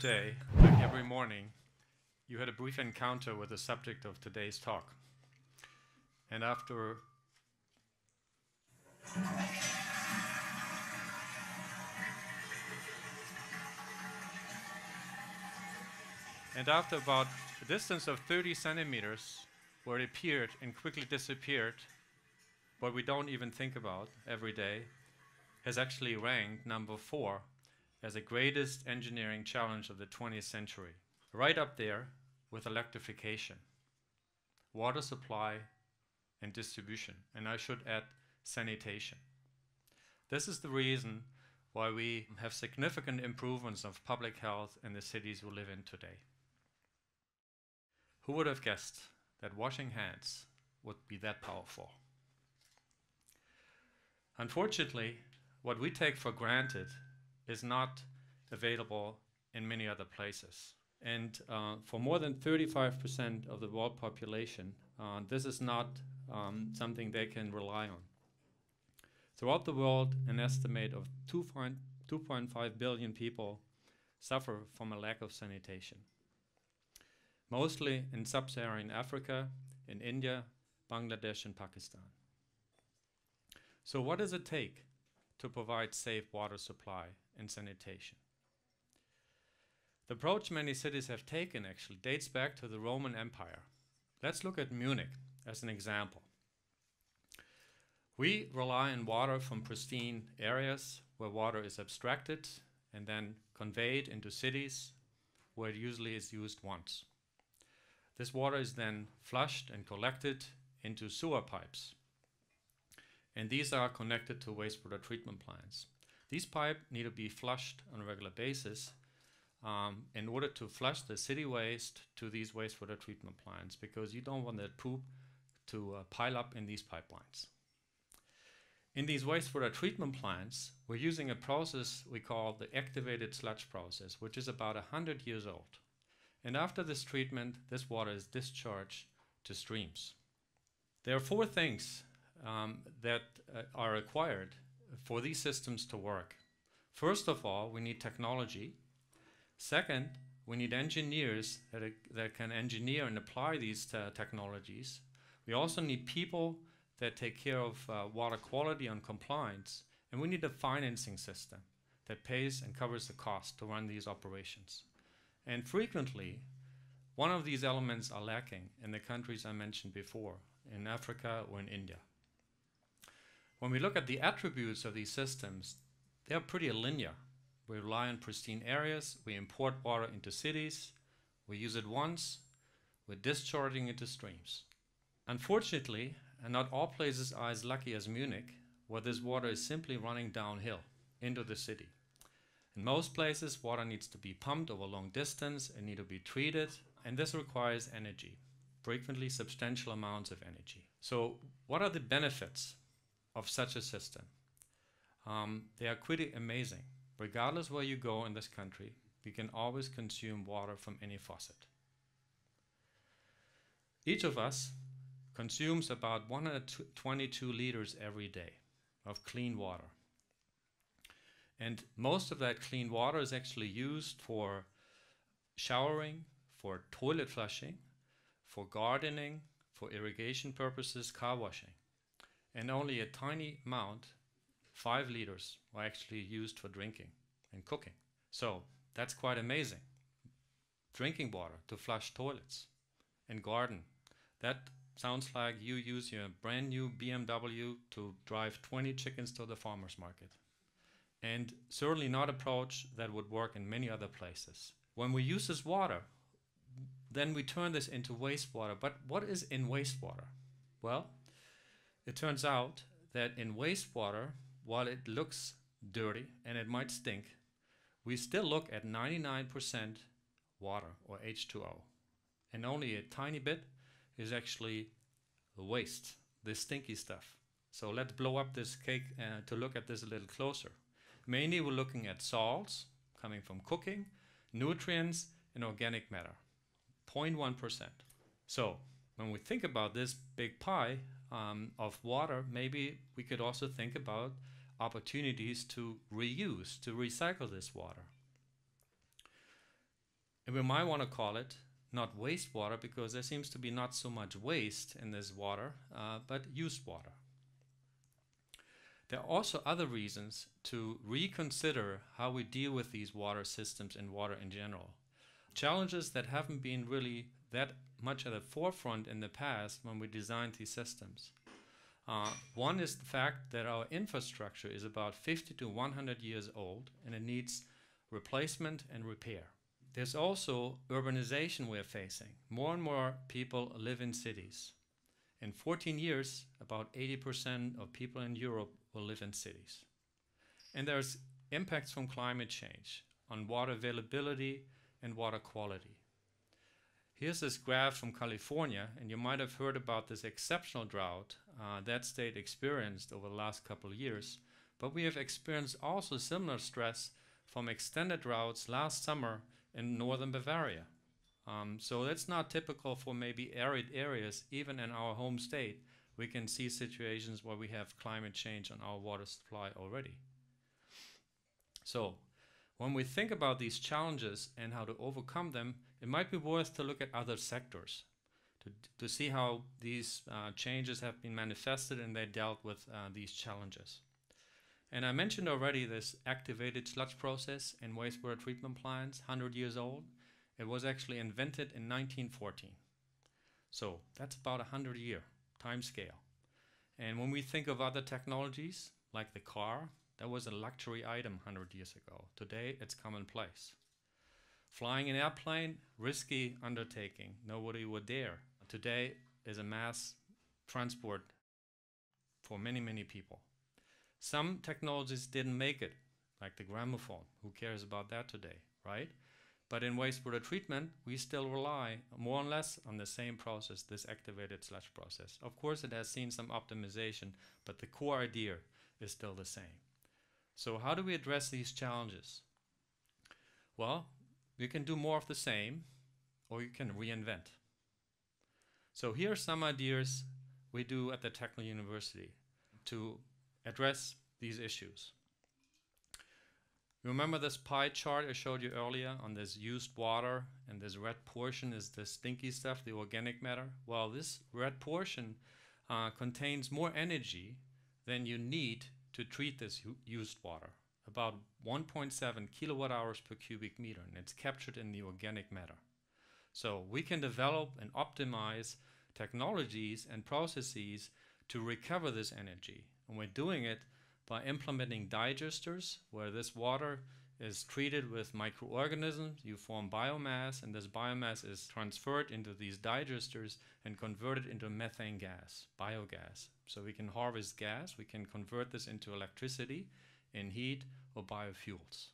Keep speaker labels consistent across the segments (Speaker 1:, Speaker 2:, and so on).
Speaker 1: today, like every morning, you had a brief encounter with the subject of today's talk. And after and after about a distance of 30 centimeters, where it appeared and quickly disappeared, what we don't even think about every day, has actually ranked number four as the greatest engineering challenge of the 20th century, right up there with electrification, water supply, and distribution. And I should add sanitation. This is the reason why we have significant improvements of public health in the cities we live in today. Who would have guessed that washing hands would be that powerful? Unfortunately, what we take for granted is not available in many other places. And uh, for more than 35% of the world population, uh, this is not um, something they can rely on. Throughout the world, an estimate of 2.5 billion people suffer from a lack of sanitation. Mostly in sub-Saharan Africa, in India, Bangladesh and Pakistan. So what does it take to provide safe water supply and sanitation? The approach many cities have taken actually dates back to the Roman Empire. Let's look at Munich as an example. We rely on water from pristine areas where water is abstracted and then conveyed into cities where it usually is used once. This water is then flushed and collected into sewer pipes. And these are connected to wastewater treatment plants. These pipes need to be flushed on a regular basis um, in order to flush the city waste to these wastewater treatment plants because you don't want that poop to uh, pile up in these pipelines. In these wastewater treatment plants, we're using a process we call the activated sludge process, which is about 100 years old. And after this treatment, this water is discharged to streams. There are four things um, that uh, are required for these systems to work. First of all, we need technology. Second, we need engineers that, are, that can engineer and apply these uh, technologies. We also need people that take care of uh, water quality and compliance. And we need a financing system that pays and covers the cost to run these operations. And frequently, one of these elements are lacking in the countries I mentioned before, in Africa or in India. When we look at the attributes of these systems, they're pretty linear. We rely on pristine areas, we import water into cities, we use it once, we're discharging into streams. Unfortunately, and not all places are as lucky as Munich, where this water is simply running downhill into the city. In most places, water needs to be pumped over long distance and need to be treated, and this requires energy, frequently substantial amounts of energy. So what are the benefits of such a system? Um, they are pretty amazing. Regardless where you go in this country, you can always consume water from any faucet. Each of us consumes about 122 liters every day of clean water. And most of that clean water is actually used for showering, for toilet flushing, for gardening, for irrigation purposes, car washing. And only a tiny amount, five liters, are actually used for drinking and cooking. So that's quite amazing. Drinking water to flush toilets and garden. That sounds like you use your brand new BMW to drive 20 chickens to the farmer's market and certainly not approach that would work in many other places. When we use this water, then we turn this into wastewater. But what is in wastewater? Well, it turns out that in wastewater, while it looks dirty and it might stink, we still look at 99% water or H2O. And only a tiny bit is actually waste, the stinky stuff. So let's blow up this cake uh, to look at this a little closer. Mainly we're looking at salts coming from cooking, nutrients, and organic matter, 0.1%. So when we think about this big pie um, of water, maybe we could also think about opportunities to reuse, to recycle this water. And we might want to call it not wastewater because there seems to be not so much waste in this water, uh, but used water. There are also other reasons to reconsider how we deal with these water systems and water in general. Challenges that haven't been really that much at the forefront in the past when we designed these systems. Uh, one is the fact that our infrastructure is about 50 to 100 years old and it needs replacement and repair. There's also urbanization we're facing. More and more people live in cities. In 14 years, about 80% of people in Europe will live in cities. And there's impacts from climate change on water availability and water quality. Here's this graph from California, and you might have heard about this exceptional drought uh, that state experienced over the last couple of years. But we have experienced also similar stress from extended droughts last summer in northern Bavaria. Um, so that's not typical for maybe arid areas, even in our home state. We can see situations where we have climate change on our water supply already. So, when we think about these challenges and how to overcome them, it might be worth to look at other sectors to, to see how these uh, changes have been manifested and they dealt with uh, these challenges. And I mentioned already this activated sludge process in wastewater treatment plants, 100 years old. It was actually invented in 1914. So that's about a 100 year time scale. And when we think of other technologies, like the car, that was a luxury item 100 years ago. Today, it's commonplace. Flying an airplane, risky undertaking. Nobody would dare. Today is a mass transport for many, many people. Some technologies didn't make it, like the gramophone. Who cares about that today, right? But in wastewater treatment, we still rely more or less on the same process, this activated sludge process. Of course, it has seen some optimization, but the core idea is still the same. So how do we address these challenges? Well, you can do more of the same, or you can reinvent. So here are some ideas we do at the Technical University to address these issues. Remember this pie chart I showed you earlier on this used water and this red portion is the stinky stuff, the organic matter? Well, this red portion uh, contains more energy than you need to treat this used water, about 1.7 kilowatt hours per cubic meter, and it's captured in the organic matter. So we can develop and optimize technologies and processes to recover this energy and we're doing it by implementing digesters, where this water is treated with microorganisms, you form biomass, and this biomass is transferred into these digesters and converted into methane gas, biogas. So we can harvest gas, we can convert this into electricity in heat or biofuels.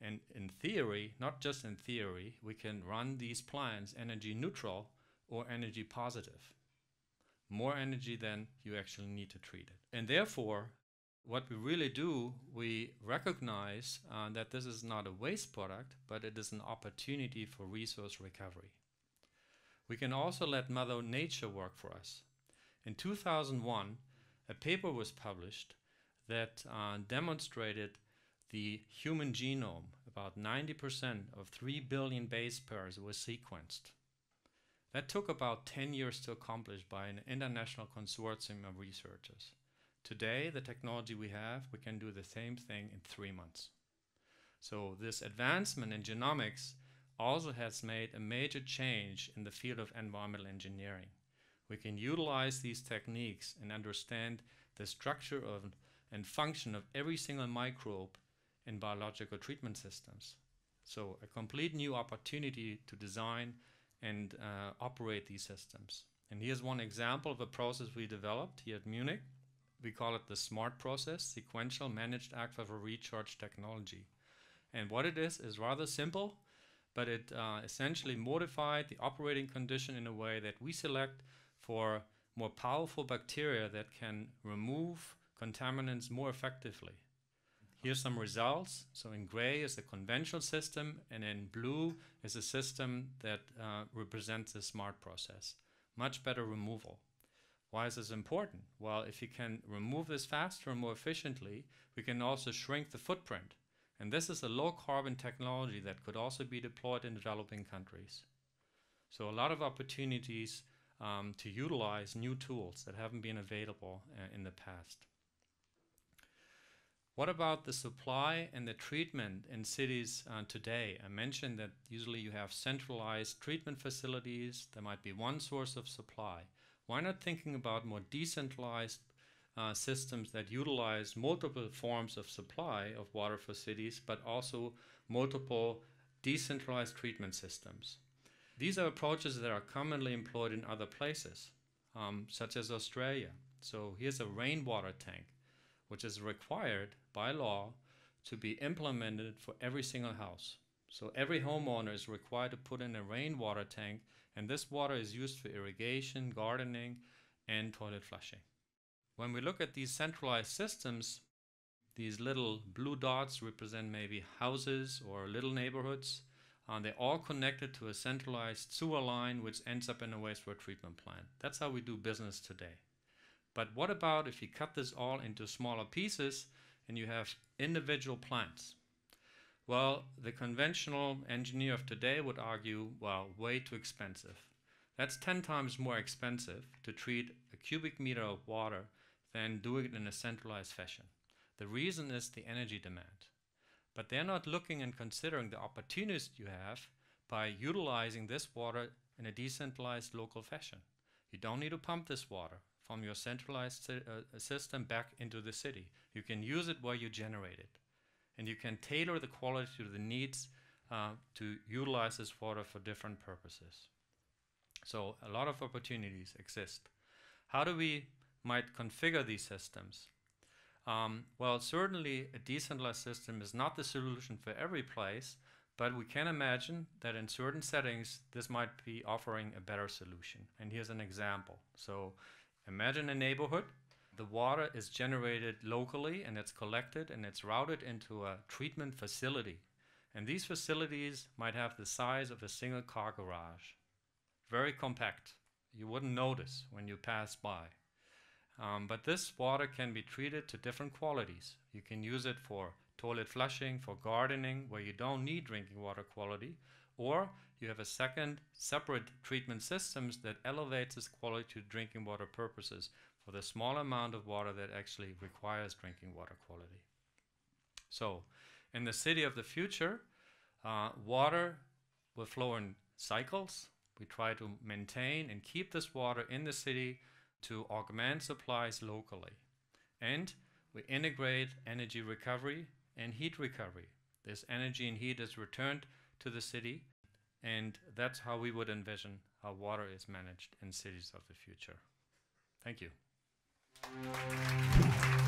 Speaker 1: And in theory, not just in theory, we can run these plants energy neutral or energy positive more energy than you actually need to treat it. And therefore, what we really do, we recognize uh, that this is not a waste product, but it is an opportunity for resource recovery. We can also let Mother Nature work for us. In 2001, a paper was published that uh, demonstrated the human genome, about 90% of 3 billion base pairs was sequenced. That took about 10 years to accomplish by an international consortium of researchers. Today, the technology we have, we can do the same thing in three months. So this advancement in genomics also has made a major change in the field of environmental engineering. We can utilize these techniques and understand the structure of and function of every single microbe in biological treatment systems. So a complete new opportunity to design and uh, operate these systems. And here's one example of a process we developed here at Munich. We call it the SMART process, Sequential Managed Aquifer Recharge Technology. And what it is is rather simple, but it uh, essentially modified the operating condition in a way that we select for more powerful bacteria that can remove contaminants more effectively. Here's some results. So in gray is the conventional system, and in blue is a system that uh, represents the smart process. Much better removal. Why is this important? Well, if you can remove this faster and more efficiently, we can also shrink the footprint. And this is a low carbon technology that could also be deployed in developing countries. So, a lot of opportunities um, to utilize new tools that haven't been available uh, in the past. What about the supply and the treatment in cities uh, today? I mentioned that usually you have centralized treatment facilities. There might be one source of supply. Why not thinking about more decentralized uh, systems that utilize multiple forms of supply of water for cities, but also multiple decentralized treatment systems? These are approaches that are commonly employed in other places, um, such as Australia. So here's a rainwater tank, which is required by law to be implemented for every single house. So every homeowner is required to put in a rainwater tank, and this water is used for irrigation, gardening, and toilet flushing. When we look at these centralized systems, these little blue dots represent maybe houses or little neighborhoods. Uh, they're all connected to a centralized sewer line, which ends up in a wastewater treatment plant. That's how we do business today. But what about if you cut this all into smaller pieces and you have individual plants? Well, the conventional engineer of today would argue, well, way too expensive. That's 10 times more expensive to treat a cubic meter of water than doing it in a centralized fashion. The reason is the energy demand. But they're not looking and considering the opportunities you have by utilizing this water in a decentralized local fashion. You don't need to pump this water from your centralized uh, system back into the city. You can use it where you generate it. And you can tailor the quality to the needs uh, to utilize this water for different purposes. So a lot of opportunities exist. How do we might configure these systems? Um, well, certainly a decentralized system is not the solution for every place, but we can imagine that in certain settings, this might be offering a better solution. And here's an example. So imagine a neighborhood. The water is generated locally and it's collected and it's routed into a treatment facility. And these facilities might have the size of a single car garage. Very compact. You wouldn't notice when you pass by. Um, but this water can be treated to different qualities. You can use it for toilet flushing, for gardening, where you don't need drinking water quality, or you have a second separate treatment systems that elevates this quality to drinking water purposes the small amount of water that actually requires drinking water quality. So, in the city of the future, uh, water will flow in cycles. We try to maintain and keep this water in the city to augment supplies locally. And we integrate energy recovery and heat recovery. This energy and heat is returned to the city, and that's how we would envision how water is managed in cities of the future. Thank you. Aplausos